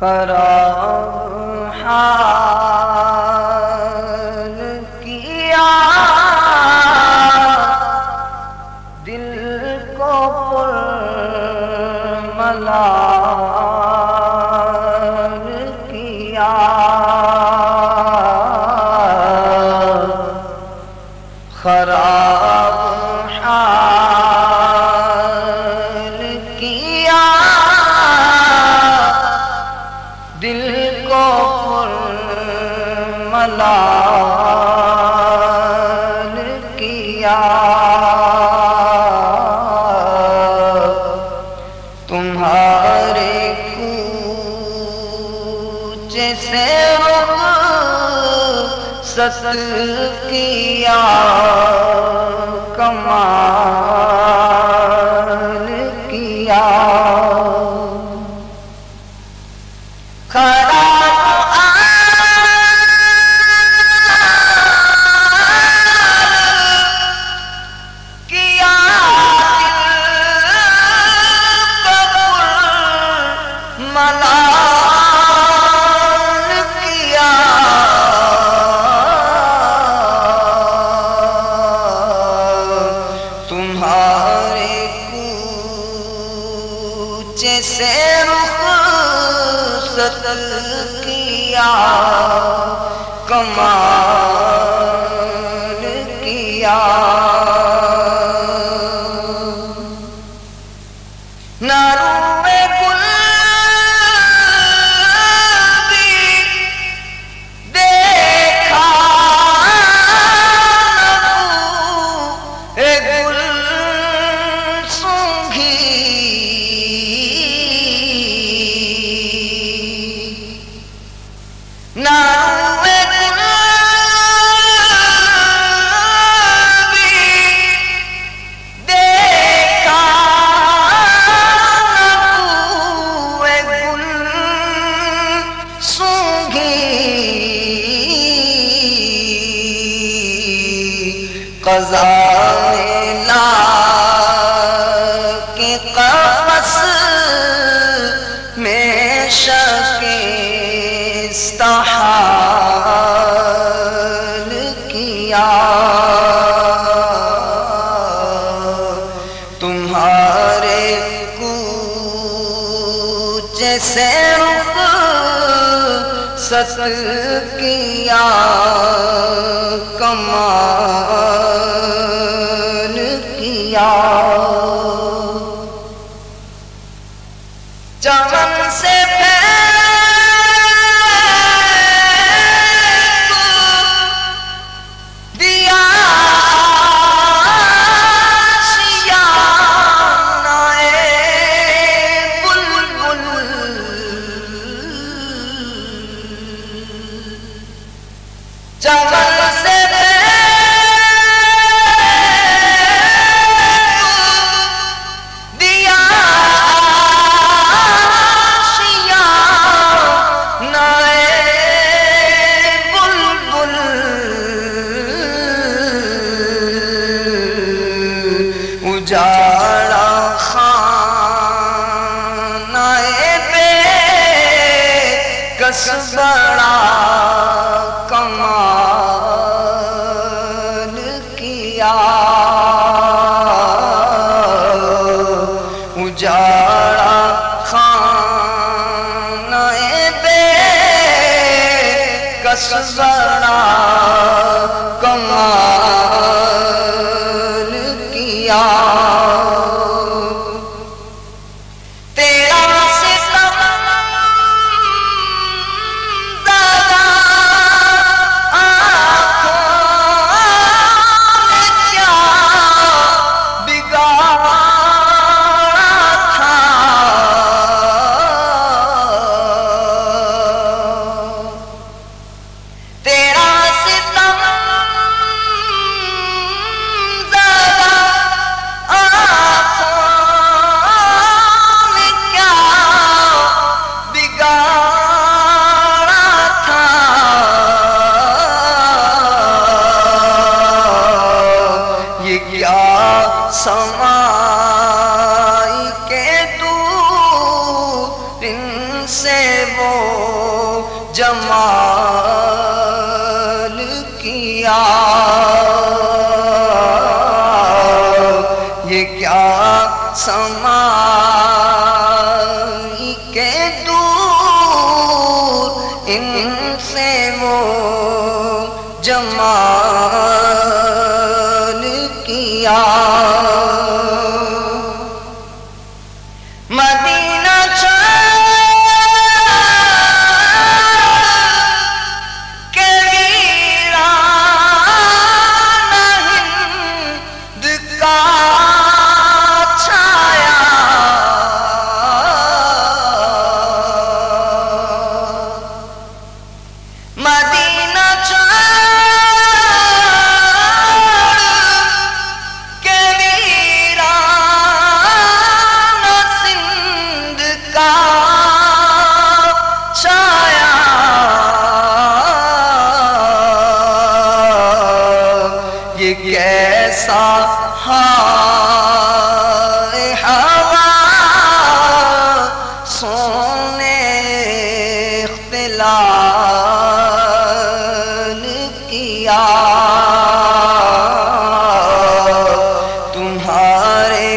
خراب حال ملال کیا۔ تمہارے کوچے سے سسل کیا کمال۔ کمال قضا لا کے قفص میں شک استحال کیا۔ تمہارے کوچے سے رخ ستل کیا، کمال کیا کس بڑا کمال کیا اجاڑا خانہ پہ کس سے وہ جمال کیا۔ یہ کیا سما کے دور ان سے کیسا ہائے ہوا سونے اختلال کیا تمہارے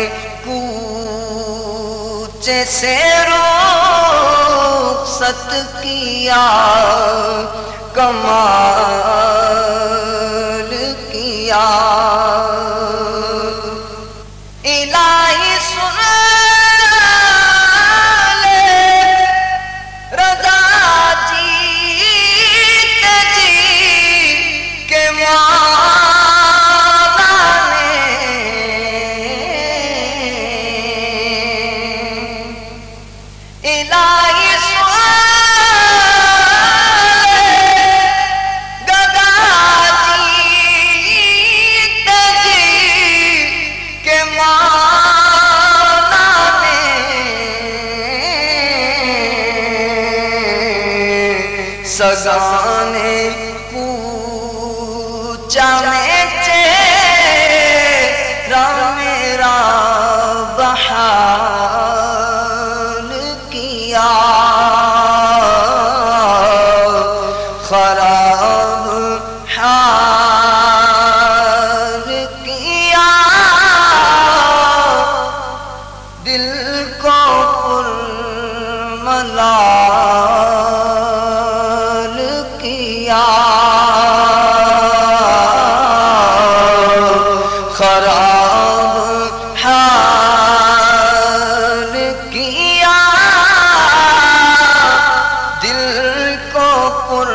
کوچے سے رخصت کیا کمال خزانے دل کو پر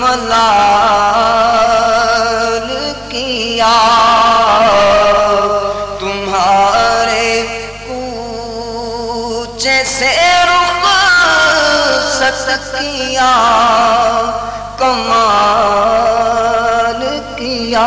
ملال تمہارے کوچے سے رخ کمال کیا۔